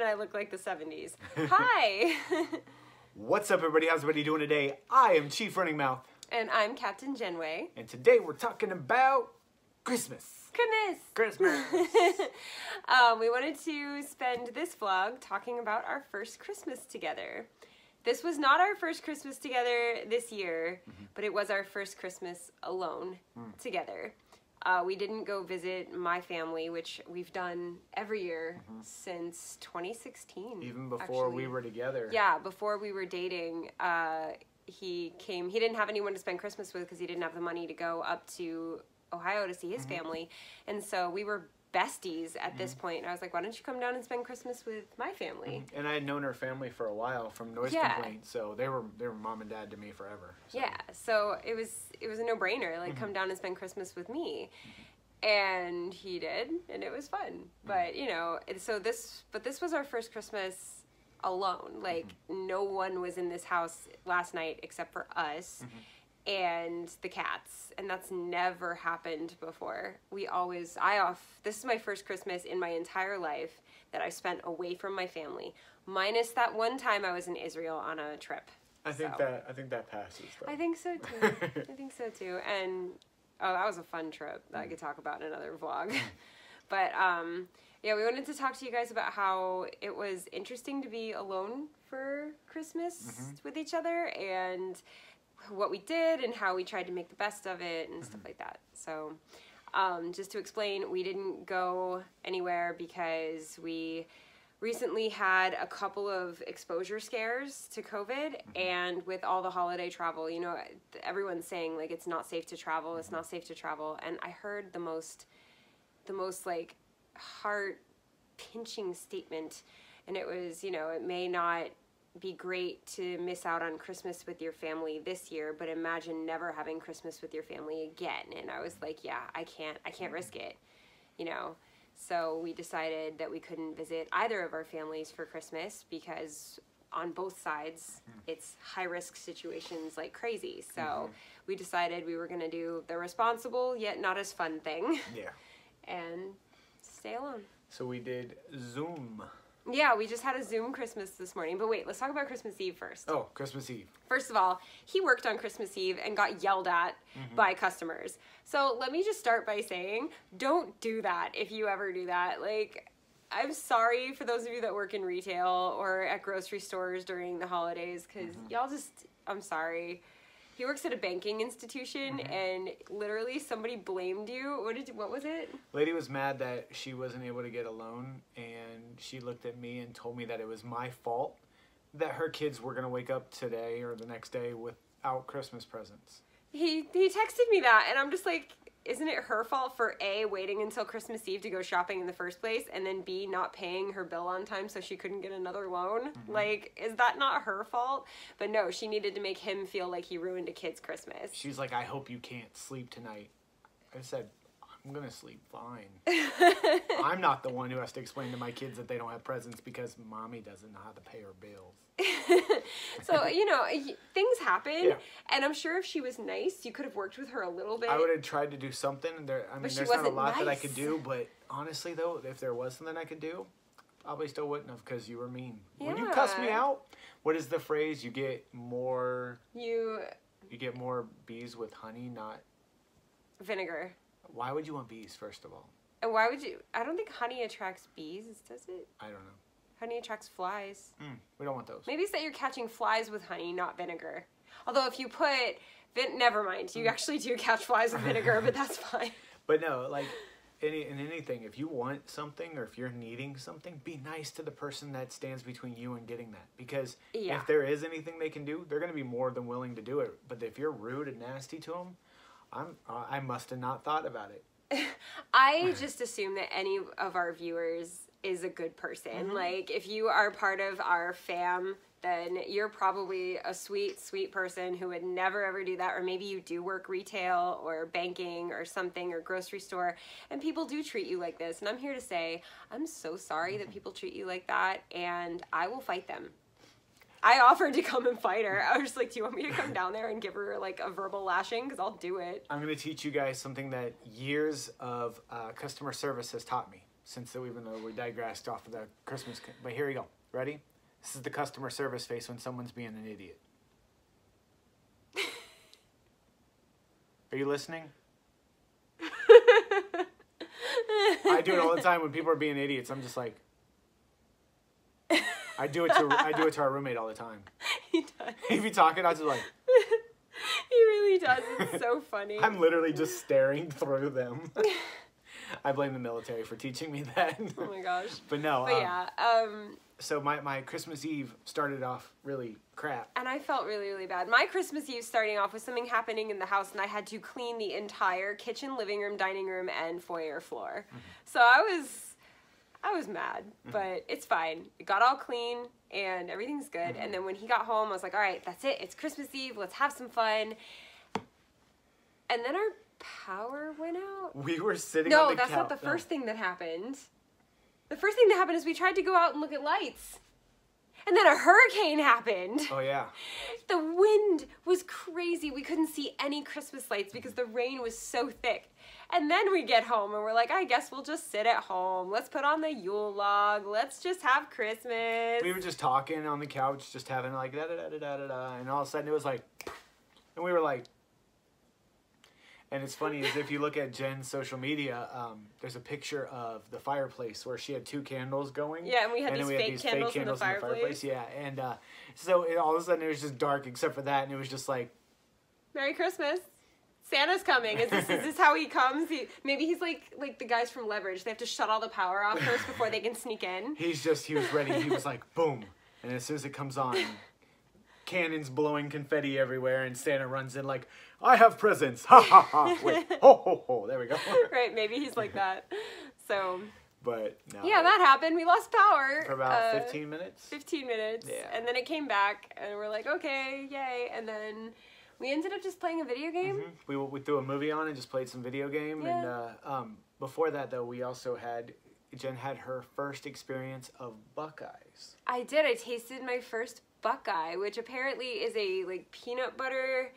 and I look like the 70s. Hi! What's up, everybody? How's everybody doing today? I am Chief Running Mouth, and I'm Captain Genway. and today we're talking about Christmas. Goodness! Christmas. um, we wanted to spend this vlog talking about our first Christmas together. This was not our first Christmas together this year, but it was our first Christmas alone together. Uh, we didn't go visit my family, which we've done every year since 2016. Even before we were together. Yeah, before we were dating, uh, he came. He didn't have anyone to spend Christmas with because he didn't have the money to go up to Ohio to see his Mm-hmm. family, and so we were besties at this mm-hmm. point. And I was like, "Why don't you come down and spend Christmas with my family?" Mm-hmm. And I had known her family for a while from noise Yeah. complaints, so they were they were mom and dad to me forever. So. Yeah, so it was it was a no brainer. Like, mm-hmm. come down and spend Christmas with me, and he did, and it was fun. But you know, it- so this but this was our first Christmas alone. Like, no one was in this house last night except for us. And the cats, and that's never happened before. We always, I off. This is my first Christmas in my entire life that I spent away from my family, minus that one time I was in Israel on a trip. I think So. that I think that passes. Though. I think so too. I think so too. And oh, that was a fun trip that I could talk about in another vlog. but um, yeah, we wanted to talk to you guys about how it was interesting to be alone for Christmas with each other and what we did and how we tried to make the best of it and stuff like that. So, um, just to explain, we didn't go anywhere because we recently had a couple of exposure scares to COVID, and with all the holiday travel, you know, everyone's saying like it's not safe to travel, it's not safe to travel, and I heard the most, the most like heart pinching statement, and it was, you know, it may not be great to miss out on Christmas with your family this year, but imagine never having Christmas with your family again. And I was like, yeah, I can't, I can't risk it, you know. So we decided that we couldn't visit either of our families for Christmas because on both sides hmm. it's high risk situations like crazy. So mm-hmm. we decided we were going to do the responsible yet not as fun thing Yeah. and stay alone. So we did Zoom. Yeah, we just had a Zoom Christmas this morning. But wait, let's talk about Christmas Eve first. Oh, Christmas Eve. First of all, he worked on Christmas Eve and got yelled at mm-hmm. by customers. So let me just start by saying, don't do that if you ever do that. Like, I'm sorry for those of you that work in retail or at grocery stores during the holidays, because mm-hmm. y'all just, I'm sorry. He works at a banking institution, mm-hmm. and literally somebody blamed you. What did you, what was it? Lady was mad that she wasn't able to get a loan, and she looked at me and told me that it was my fault that her kids were gonna wake up today or the next day without Christmas presents. He he texted me that, and I'm just like, isn't it her fault for a waiting until Christmas Eve to go shopping in the first place, and then b not paying her bill on time so she couldn't get another loan? Mm-hmm. Like, is that not her fault? But no, she needed to make him feel like he ruined a kid's Christmas. She's like, I hope you can't sleep tonight. I said, I'm gonna sleep fine. I'm not the one who has to explain to my kids that they don't have presents because mommy doesn't know how to pay her bills. so you know, things happen, Yeah. and I'm sure if she was nice, you could have worked with her a little bit. I would have tried to do something. and There, I mean, there's not a lot that I could do, but honestly, though, if there was something I could do, probably still wouldn't have because you were mean. When you cuss me out, what is the phrase? You get more. you You get more bees with honey, not. vinegar. Why would you want bees? First of all, And why would you? I don't think honey attracts bees, does it? I don't know. Honey attracts flies. Mm, we don't want those. Maybe it's that you're catching flies with honey, not vinegar. Although if you put, vin- never mind, you actually do catch flies with vinegar, but that's fine. But no, like any in anything, if you want something or if you're needing something, be nice to the person that stands between you and getting that. Because Yeah. if there is anything they can do, they're going to be more than willing to do it. But if you're rude and nasty to them, I'm uh, I must have not thought about it. I just assume that any of our viewers is a good person. Like, if you are part of our fam, then you're probably a sweet, sweet person who would never ever do that. Or maybe you do work retail or banking or something or grocery store, and people do treat you like this. And I'm here to say, I'm so sorry that people treat you like that, and I will fight them. I offered to come and fight her. I was just like, "Do you want me to come down there and give her like a verbal lashing? Because I'll do it." I'm going to teach you guys something that years of uh, customer service has taught me. Since though even though we digressed off of the Christmas. But here we go. Ready? This is the customer service face when someone's being an idiot. Are you listening? I do it all the time when people are being idiots. I'm just like, I do it to I do it to our roommate all the time. he does. If you talking, I just like, He really does. It's so funny. I'm literally just staring through them. I blame the military for teaching me that. oh my gosh. But no, But um, yeah, um, so my, my Christmas Eve started off really crap. and I felt really, really bad. My Christmas Eve starting off with something happening in the house, and I had to clean the entire kitchen, living room, dining room, and foyer floor. So I was, I was mad, but it's fine. It got all clean, and everything's good. And then when he got home, I was like, all right, that's it. It's Christmas Eve. Let's have some fun. And then our power went out. We were sitting No, on the that's not the oh. first thing that happened. The first thing that happened is we tried to go out and look at lights. And then a hurricane happened. Oh yeah. The wind was crazy. We couldn't see any Christmas lights because the rain was so thick. And then we get home and we're like, I guess we'll just sit at home. Let's put on the Yule log. Let's just have Christmas. We were just talking on the couch, just having like da da da da da, da and all of a sudden it was like, and we were like, and it's funny is if you look at Jen's social media, um, there's a picture of the fireplace where she had two candles going. Yeah, and we had then these fake candles in the fireplace. Yeah, and uh, so it, all of a sudden it was just dark except for that, and it was just like, Merry Christmas. Santa's coming. Is this, is this how he comes? He, maybe he's like like the guys from Leverage. They have to shut all the power off first before they can sneak in. he's just he was ready. He was like boom, and as soon as it comes on, cannons blowing confetti everywhere, and Santa runs in like, I have presents. Ha ha ha. Wait, ho ho ho. There we go. right? Maybe he's like that. So But no. yeah, that happened. We lost power for about uh, 15 minutes. 15 minutes, Yeah. and then it came back, and we're like, okay, yay! And then we ended up just playing a video game. Mhm. We we threw a movie on and just played some video game. And uh, um, before that though, we also had Jen had her first experience of Buckeyes. I did. I tasted my first Buckeye, which apparently is a like peanut butter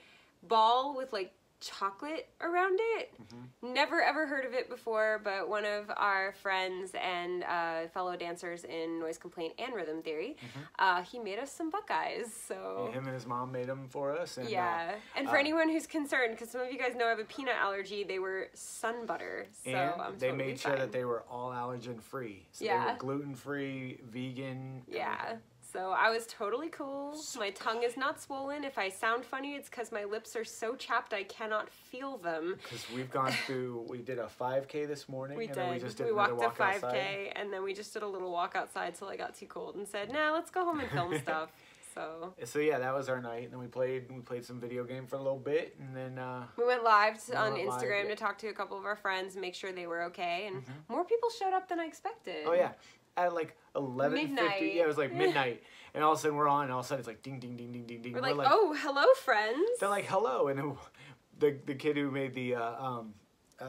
ball with like chocolate around it. Mm-hmm. Never ever heard of it before, but one of our friends and uh, fellow dancers in Noise Complaint and Rhythm Theory, uh, he made us some Buckeyes. So. Him and his mom made them for us. And, uh. Yeah, and for uh, anyone who's concerned, because some of you guys know I have a peanut allergy, they were sun butter, so and I'm they totally made sure fine. that they were all allergen free. So they Yeah. were gluten free, vegan. Yeah, so I was totally cool. My tongue is not swollen. If I sound funny, it's because my lips are so chapped I cannot feel them. Because we've gone through, we did a 5K this morning. We and did. then we just did we walked walk a 5K, outside. and then we just did a little walk outside till I got too cold and said, "Nah, let's go home and film stuff." So So yeah, that was our night. And then we played, we played some video game for a little bit, and then uh, we went live to, We on went Instagram yeah. to talk to a couple of our friends, make sure they were okay, and more people showed up than I expected. Mm-hmm. Oh yeah, at like eleven fifty. Midnight. Yeah, it was like midnight, and all of a sudden we're on, and all of a sudden it's like ding ding ding ding ding ding. We're like, "Oh, hello, friends." they're like hello, and then the the kid who made the uh, um, uh,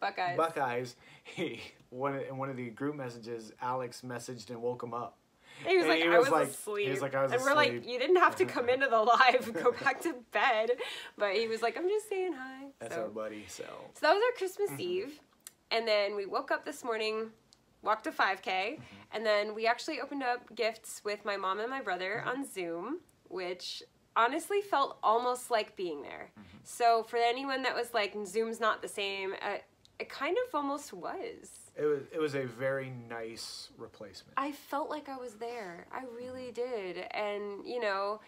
Buckeyes. Buckeyes, he one in one of the group messages, Alex messaged and woke him up. He was And like, he I was was like- asleep. he was like, "I was and we're like, you didn't have to come into the live, go back to bed. But he was like, I'm just saying hi. That's so. our buddy. So so that was our Christmas Mm-hmm. Eve. And then we woke up this morning, walked a 5K, Mm-hmm. and then we actually opened up gifts with my mom and my brother Mm-hmm. on Zoom, which honestly felt almost like being there. Mm-hmm. So for anyone that was like, Zoom's not the same, uh, it kind of almost was. it was it was a very nice replacement. I felt like I was there. I really did. And, you know,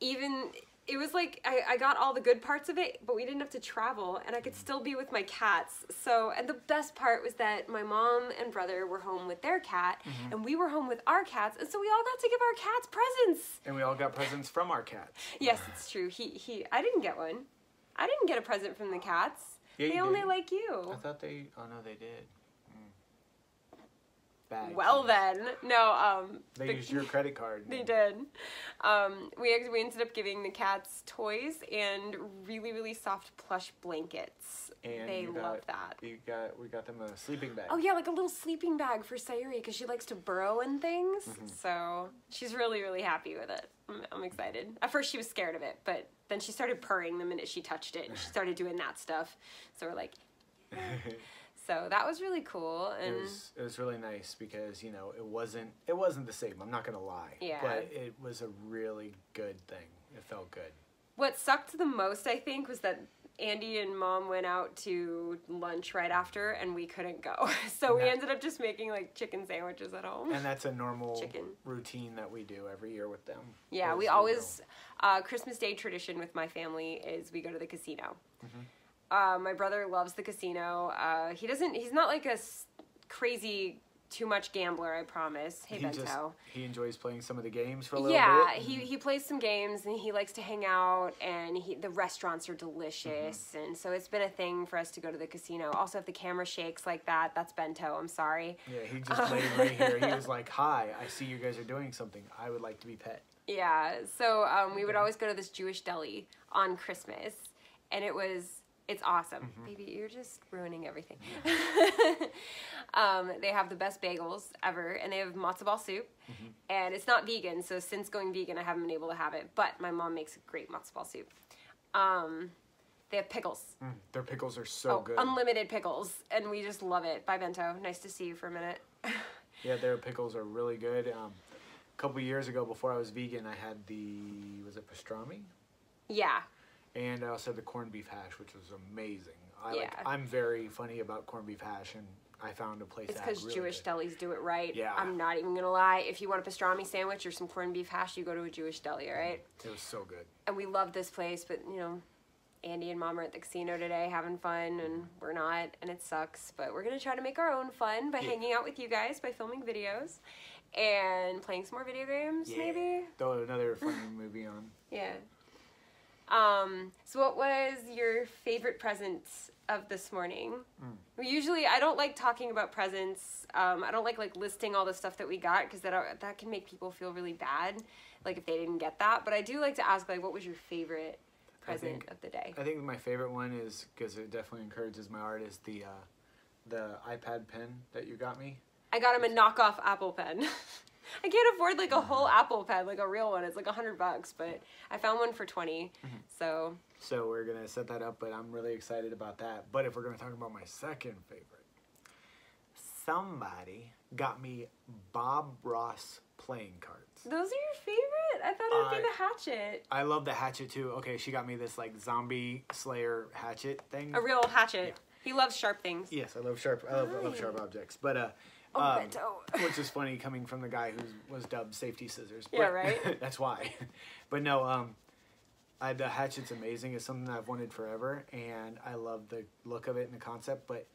even it was like I, I got all the good parts of it, but we didn't have to travel and I could still be with my cats. So, and the best part was that my mom and brother were home with their cat mm-hmm. and we were home with our cats. And so we all got to give our cats presents. And we all got presents from our cats. Yes, it's true. He, he, I didn't get one. I didn't get a present from the cats. Yeah, they only did. like you. I thought they. Oh no, they did. Mm. Bad. Well, kids. then. No, um. They the- used your credit card. They did. Um, we we ended up giving the cats toys and really really soft plush blankets. And they you love that. You got we got them a sleeping bag. Oh yeah, like a little sleeping bag for Sayuri because she likes to burrow in things. Mm-hmm. So she's really really happy with it. I'm, I'm excited. At first she was scared of it, but then she started purring the minute she touched it, and she started doing that stuff. So we're like. So that was really cool, and It was it was really nice because you know it wasn't it wasn't the same. I'm not gonna lie. Yeah. But it was a really good thing. It felt good. what sucked the most, I think, was that Andy and Mom went out to lunch right after, and we couldn't go. So we ended up just making like chicken sandwiches at home. And that's a normal Chicken. routine that we do every year with them. Yeah, we always uh, Christmas Day tradition with my family is we go to the casino. Mm-hmm. Uh, my brother loves the casino. Uh, he doesn't. He's not like a s- crazy too much gambler. I promise. Hey he Bento. just he enjoys playing some of the games for a little Yeah, bit. he he plays some games and he likes to hang out and he the restaurants are delicious Mm-hmm. and so it's been a thing for us to go to the casino. Also, if the camera shakes like that, that's Bento. I'm sorry. Yeah, he just laid right here. He was like, "Hi, I see you guys are doing something. I would like to be pet." Yeah, so um, we would always go to this Jewish deli on Christmas, and it was it's awesome. Baby, you're just ruining everything. um, they have the best bagels ever, and they have matzo ball soup, and it's not vegan. So since going vegan, I haven't been able to have it. But my mom makes a great matzo ball soup. Um, they have pickles. Mm, their pickles are so oh, good. unlimited pickles, and we just love it. Bye, Bento. Nice to see you for a minute. yeah, their pickles are really good. Um, a couple years ago, before I was vegan, I had the was it pastrami, yeah, and I also had the corned beef hash, which was amazing. I like. Yeah. I'm very funny about corned beef hash, and I found a place It's because really Jewish good. delis do it right. Yeah. I'm not even gonna lie. If you want a pastrami sandwich or some corned beef hash, you go to a Jewish deli, all right? It was so good. And we love this place, but you know, Andy and Mom are at the casino today having fun, and mm-hmm. we're not, and it sucks. But we're gonna try to make our own fun by Yeah. hanging out with you guys, by filming videos, and playing some more video games, Yeah. maybe. Throw another funny movie on. Yeah. Um, so what was your favorite present of this morning? We usually I don't like talking about presents. Um, I don't like like listing all the stuff that we got because that that can make people feel really bad, like if they didn't get that. But I do like to ask like, what was your favorite present think- of the day? I think my favorite one is because it definitely encourages my art is the uh, the iPad pen that you got me. I got him a knockoff Apple pen. I can't afford like a whole Apple Pad, like a real one. It's like a hundred bucks, but I found one for 20 So So we're gonna set that up, but I'm really excited about that. But if we're gonna talk about my second favorite, somebody got me Bob Ross playing cards. those are your favorite? I thought it would be the hatchet. I love the hatchet too. Okay, she got me this like zombie slayer hatchet thing. A real hatchet. He loves sharp things. Yes, I love sharp. I love, I love sharp objects. But uh, um, which is funny coming from the guy who was dubbed safety scissors. Yeah, But- right? that's why. But no, um, I, the hatchet's amazing. It's something I've wanted forever, and I love the look of it and the concept. But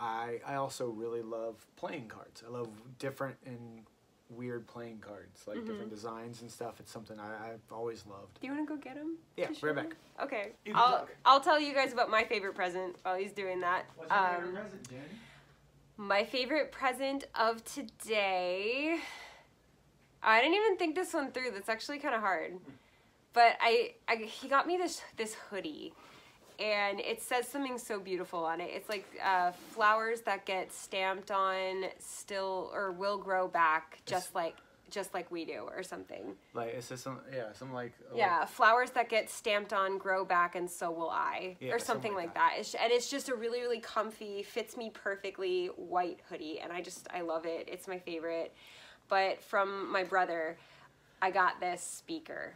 I I also really love playing cards. I love different and weird playing cards, like Mm-hmm. different designs and stuff. It's something I, I've always loved. Do you want to go get him? Yeah, right back. Okay. I'll talk. I'll tell you guys about my favorite present while he's doing that. Um, present, Jen? My favorite present of today. I didn't even think this one through. That's actually kind of hard. But I, I he got me this this hoodie, and it says something so beautiful on it. It's like uh, flowers that get stamped on still or will grow back just like just like we do or something. Like it's just some yeah, some like Yeah, flowers that get stamped on grow back, and so will I, Yeah, or something, like that. It's, and it's just a really, really comfy, fits me perfectly white hoodie, and I just I love it. It's my favorite. But from my brother, I got this speaker,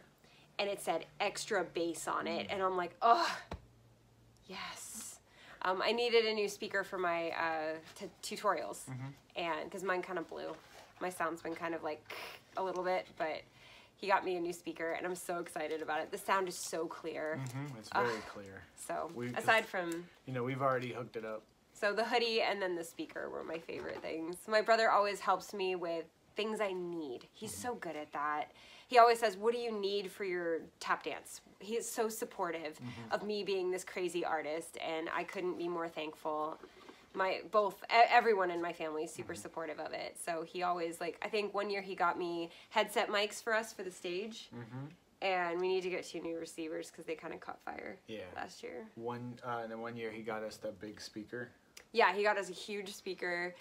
and it said extra bass on it, and I'm like, oh, yes. Um, I needed a new speaker for my uh, t- tutorials, and because mine kind of blew, my sound's been kind of like a little bit, but he got me a new speaker, and I'm so excited about it. The sound is so clear. Mhm, it's very clear. So We- aside from You know, we've already hooked it up. so the hoodie and then the speaker were my favorite things. My brother always helps me with things I need. He's so good at that. He always says, "What do you need for your tap dance?" He is so supportive of me being this crazy artist, and I couldn't be more thankful. My both everyone in my family is super supportive of it. So he always like I think one year he got me headset mics for us for the stage, Mm-hmm. and we need to get two new receivers because they kind of caught fire Yeah. last year. One uh, and then one year he got us that big speaker. Yeah, he got us a huge speaker,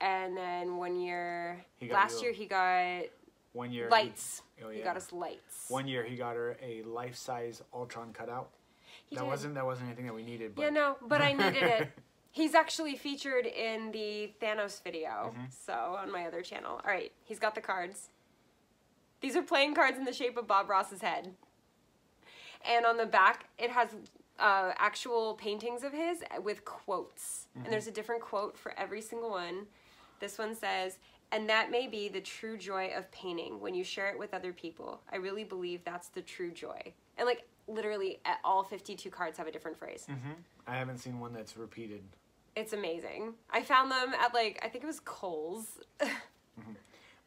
and then one year, He last you year he got One year he- lights. oh, He got us lights. One year he got her a life size Ultron cutout. He that did. wasn't that wasn't anything that we needed. But Yeah, no, but I needed it. He's actually featured in the Thanos video, mm-hmm. so on my other channel. All right, he's got the cards. These are playing cards in the shape of Bob Ross's head. And on the back, it has uh, actual paintings of his with quotes. And mm-hmm. there's a different quote for every single one. This one says, and that may be the true joy of painting when you share it with other people. I really believe that's the true joy. And like literally, all 52 cards have a different phrase. Mm-hmm. I haven't seen one that's repeated. It's amazing. I found them at like I think it was Kohl's.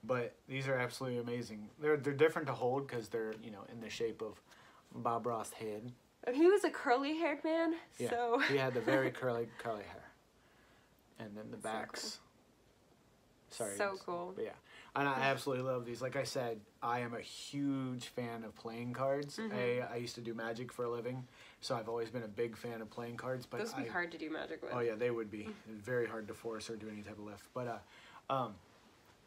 But these are absolutely amazing. They're they're different to hold because they're you know in the shape of Bob Ross head. and he was a curly haired man, Yeah, so he had the very curly curly hair, and then the backs. Sorry. So it's- cool. But yeah, and I absolutely love these. Like I said, I am a huge fan of playing cards. Mm-hmm. A, I used to do magic for a living, so I've always been a big fan of playing cards. But those would be I, hard to do magic with. Oh yeah, they would be very hard to force or do any type of lift. But uh, um,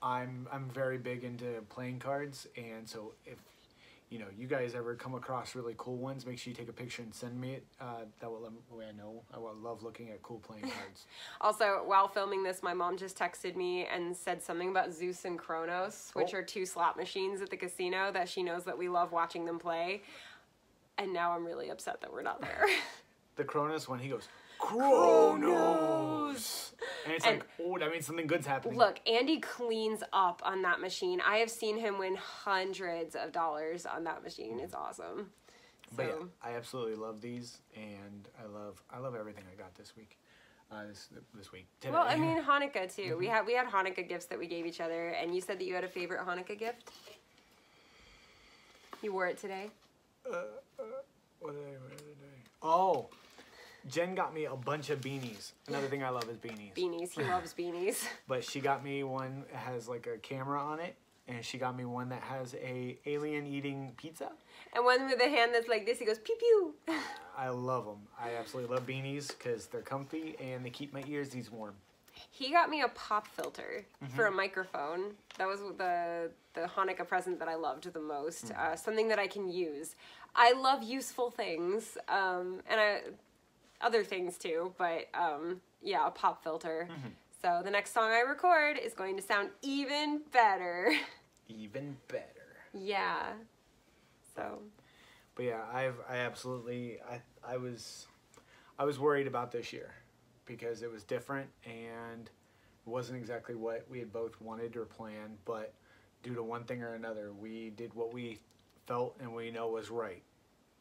I'm I'm very big into playing cards, and so if you know you guys ever come across really cool ones, make sure you take a picture and send me it. Uh, that will let me, way I know. I will love looking at cool playing cards. Also, while filming this, my mom just texted me and said something about Zeus and Kronos, which Oh. are two slot machines at the casino that she knows that we love watching them play. And now I'm really upset that we're not there. the Kronos one, he goes Kronos! Kronos, and it's And- like oh that means something good's happening. Look, Andy cleans up on that machine. I have seen him win hundreds of dollars on that machine. It's awesome. But yeah, So, I absolutely love these, and I love I love everything I got this week. Uh, this this week. Today. well, I mean Hanukkah too. We had we had Hanukkah gifts that we gave each other, and you said that you had a favorite Hanukkah gift. You wore it today. What wear today? Oh, Jen got me a bunch of beanies. Another thing I love is beanies. Beanies. He loves beanies. But she got me one that has like a camera on it, and she got me one that has a alien eating pizza. And one with a hand that's like this, he goes pew pew. I love them. I absolutely love beanies because they're comfy and they keep my ears these warm. He got me a pop filter for a microphone. That was the the Hanukkah present that I loved the most. Uh, something that I can use. I love useful things, um, and I other things too. But um, yeah, a pop filter. So the next song I record is going to sound even better. Even better. yeah. So But yeah, I've I absolutely I I was I was worried about this year because it was different and it wasn't exactly what we had both wanted or planned, but due to one thing or another, we did what we felt and we know was right.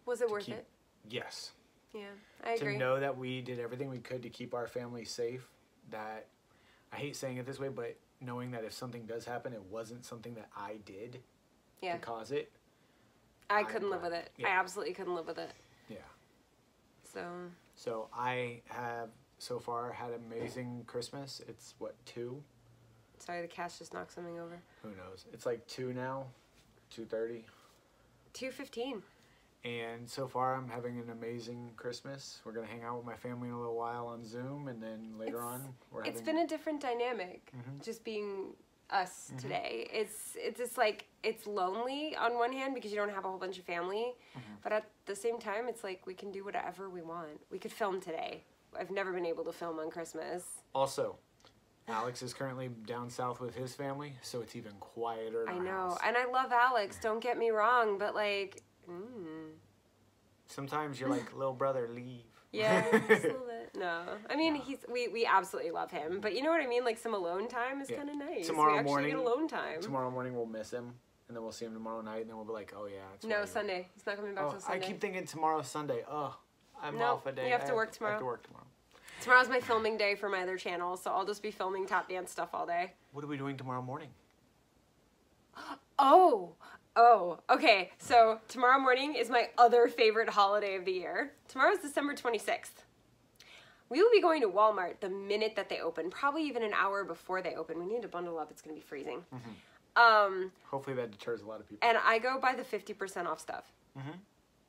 was it worth keep- it? Yes. Yeah, I agree. To know that we did everything we could to keep our family safe, that I hate saying it this way, but knowing that if something does happen, it wasn't something that I did yeah, to cause it. I I'm couldn't live with it. I absolutely couldn't live with it. Yeah. So So I have so far had amazing Christmas. It's what two? sorry, the cat just knocked something over. Who knows? It's like two now, two thirty. Two fifteen. And so far, I'm having an amazing Christmas. We're gonna hang out with my family in a little while on Zoom, and then later It's- on, we're It's having. been a different dynamic, Mhm. just being us today. It's it's just like it's lonely on one hand because you don't have a whole bunch of family, but at the same time, it's like we can do whatever we want. We could film today. I've never been able to film on Christmas. Also, Alex is currently down south with his family, so it's even quieter. I know, house. and I love Alex. Don't get me wrong, but like, mm, Sometimes you're like, little brother, leave. yeah, just a little bit. No, I mean he's we we absolutely love him, but you know what I mean. Like some alone time is Yeah. kind of nice. Tomorrow morning- alone time. Tomorrow morning we'll miss him, and then we'll see him tomorrow night, and then we'll be like, oh yeah. It's No. Sunday. He's not coming back Oh, till Sunday. I keep thinking tomorrow's Sunday. Oh, I'm No, off a day. you have I to work tomorrow. I have to work tomorrow. Tomorrow's my filming day for my other channel, so I'll just be filming tap dance stuff all day. What are we doing tomorrow morning? Oh, oh, okay. So tomorrow morning is my other favorite holiday of the year. Tomorrow's December 26th. We will be going to Walmart the minute that they open, probably even an hour before they open. We need to bundle up, it's gonna be freezing. Um, Hopefully that deters a lot of people. and I go buy the 50% off stuff. Mhm.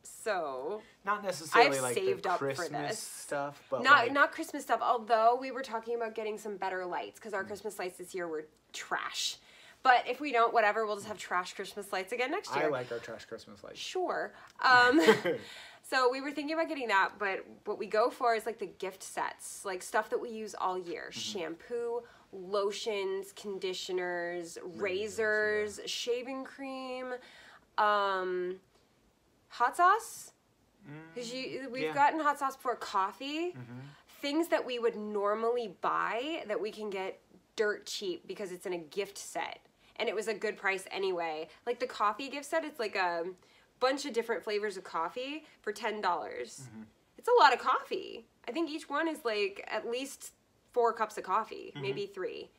So, Not necessarily I've like saved up for this. stuff, but not like, not Christmas stuff. Although we were talking about getting some better lights because our Christmas lights this year were trash. But if we don't, whatever, we'll just have trash Christmas lights again next year. I like our trash Christmas lights. Sure. Um, So we were thinking about getting that, but what we go for is like the gift sets, like stuff that we use all year: shampoo, lotions, conditioners, razors, shaving cream, um, hot sauce. Because you, we've mm, yeah. gotten hot sauce for coffee, mm-hmm. things that we would normally buy that we can get dirt cheap because it's in a gift set, and it was a good price anyway. Like the coffee gift set, it's like a bunch of different flavors of coffee for ten dollars. Mm-hmm. It's a lot of coffee. I think each one is like at least four cups of coffee, mm-hmm. maybe three,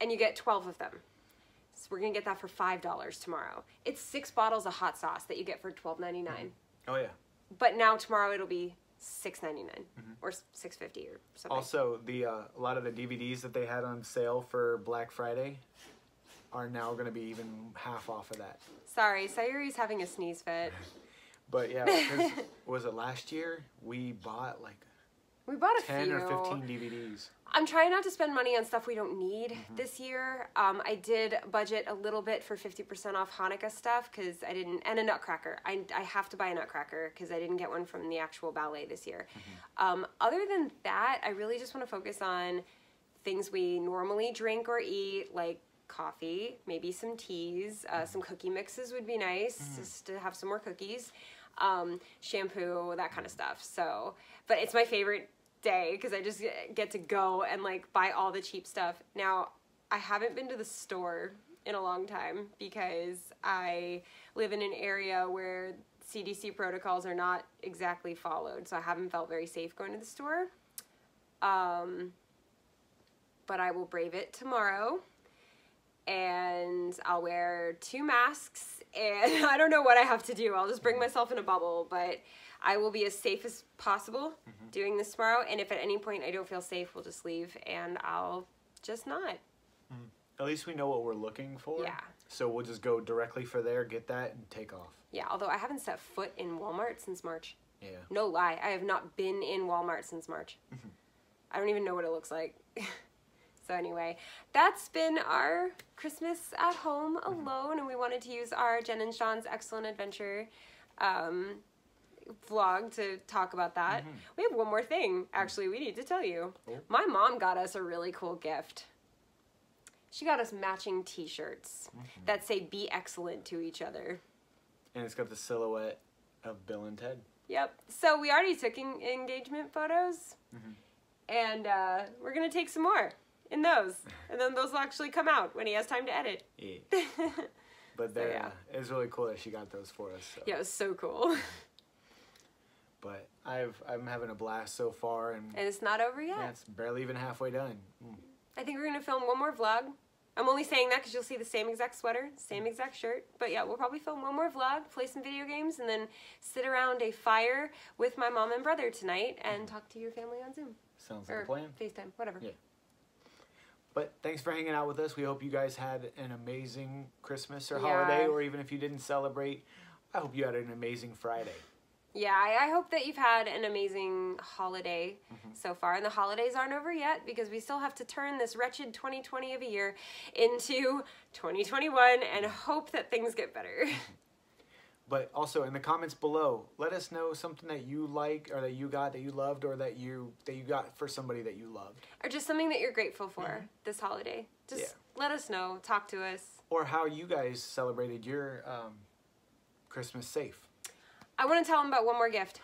and you get twelve of them. We're gonna get that for five dollars tomorrow. It's six bottles of hot sauce that you get for twelve ninety nine Oh yeah. but now tomorrow it'll be six ninety Mm-hmm. or six fifty or something. Also, the uh, a lot of the DVDs that they had on sale for Black Friday are now going to be even half off of that. Sorry, Sayuri's having a sneeze fit. But yeah, was it last year we bought like We bought a ten few. or fifteen DVDs? I'm trying not to spend money on stuff we don't need Mm-hmm. this year. Um, I did budget a little bit for 50% off Hanukkah stuff because I didn't, and a nutcracker. I, I have to buy a nutcracker because I didn't get one from the actual ballet this year. Mm-hmm. Um, other than that, I really just want to focus on things we normally drink or eat, like coffee, maybe some teas, uh, some cookie mixes would be nice just to have some more cookies, um, shampoo, that kind of stuff. So, but it's my favorite day because I just get- to go and like buy all the cheap stuff. Now, I haven't been to the store in a long time because I live in an area where CDC protocols are not exactly followed, so I haven't felt very safe going to the store. Um, but I will brave it tomorrow and I'll wear two masks and I don't know what I have to do. I'll just bring myself in a bubble, but I will be as safe as possible mm-hmm. doing this tomorrow. And if at any point I don't feel safe, we'll just leave and I'll just not. Mm-hmm. At least we know what we're looking for. Yeah. So we'll just go directly for there, get that, and take off. Yeah, although I haven't set foot in Walmart since March. Yeah. No lie, I have not been in Walmart since March. Mm-hmm. I don't even know what it looks like. so anyway, that's been our Christmas at home alone, and we wanted to use our Jen and Sean's Excellent Adventure um, vlog to talk about that. We have one more thing, actually, we need to tell you. Oh. My mom got us a really cool gift. She got us matching T-shirts that say "Be excellent to each other." And it's got the silhouette of Bill and Ted. Yep. So we already took en- engagement photos, and uh, we're gonna take some more in those, and then those will actually come out when he has time to edit. Yeah. But they're, yeah. uh, it was really cool that she got those for us. So. yeah, it was so cool, But I've I'm having a blast so far, and and it's not over yet. yeah, it's barely even halfway done. Mm. I think we're gonna film one more vlog. I'm only saying that because you'll see the same exact sweater, same exact shirt. But yeah, we'll probably film one more vlog, play some video games, and then sit around a fire with my mom and brother tonight and talk to your family on Zoom Sounds like or a plan. FaceTime, whatever. Yeah. But thanks for hanging out with us. We hope you guys had an amazing Christmas or Yeah. holiday, or even if you didn't celebrate, I hope you had an amazing Friday. Yeah, I, I hope that you've had an amazing holiday Mm-hmm. so far. And the holidays aren't over yet because we still have to turn this wretched 2020 of a year into 2021 and hope that things get better. But also in the comments below, let us know something that you like or that you got that you loved or that you that you got for somebody that you loved. or just something that you're grateful for this holiday. Just. Yeah. let us know. Talk to us. Or how you guys celebrated your um, Christmas safe. I want to tell them about one more gift.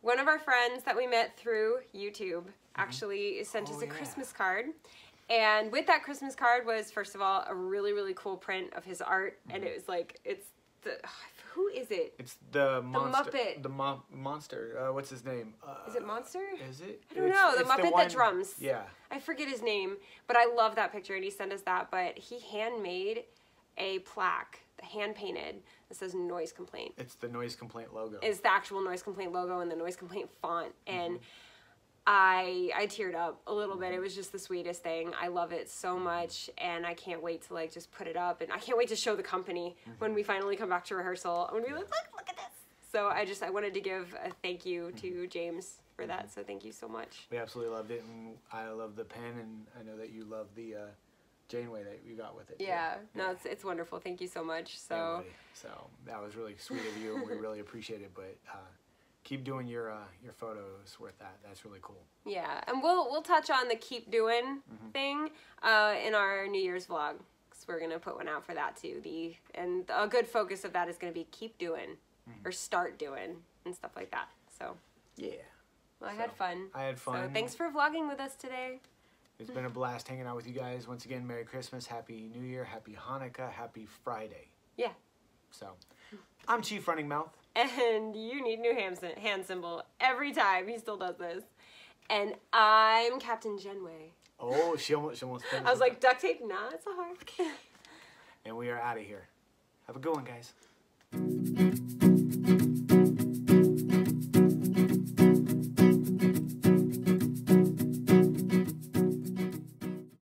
One of our friends that we met through YouTube actually sent us Oh, a yeah. Christmas card. And with that Christmas card was, first of all, a really, really cool print of his art. And Mm-hmm. it was like, it's the, who is it? It's the monster. Muppet. The mo- monster. Uh, what's his name? Uh, Is it Monster? Is it? I don't It's- know. The Muppet that one- drums. Yeah. I forget his name, but I love that picture and he sent us that. But he handmade a plaque, hand painted, that says noise complaint. It's the noise complaint logo. Is the actual noise complaint logo and the noise complaint font. And I I teared up a little bit. It was just the sweetest thing. I love it so much and I can't wait to like just put it up and I can't wait to show the company Mm-hmm. when we finally come back to rehearsal. I'm gonna be like, look, look at this. So I just I wanted to give a thank you to Mm-hmm. James for that. So thank you so much. we absolutely loved it, and I love the pen, and I know that you love the uh, Janeway that you got with it. too. Yeah, no, it's it's wonderful. Thank you so much. So buddy. so that was really sweet of you, and we really appreciate it. But uh, keep doing your uh, your photos with that. That's really cool. yeah, and we'll we'll touch on the keep doing Mm-hmm. thing uh, in our New Year's vlog. because we're gonna put one out for that too. The and a good focus of that is gonna be keep doing Mm-hmm. or start doing and stuff like that. So Yeah. well, I had fun. I had fun. So thanks for vlogging with us today. It's been a blast hanging out with you guys. Once again, Merry Christmas, Happy New Year, Happy Hanukkah, Happy Friday. Yeah. So, I'm Chief Running Mouth. And you need new hand, hand symbol every time. He still does this. And I'm Captain Genway. Oh, she almost, she almost I was like, duct tape? Nah, it's a heart. and we are out of here. Have a good one, guys.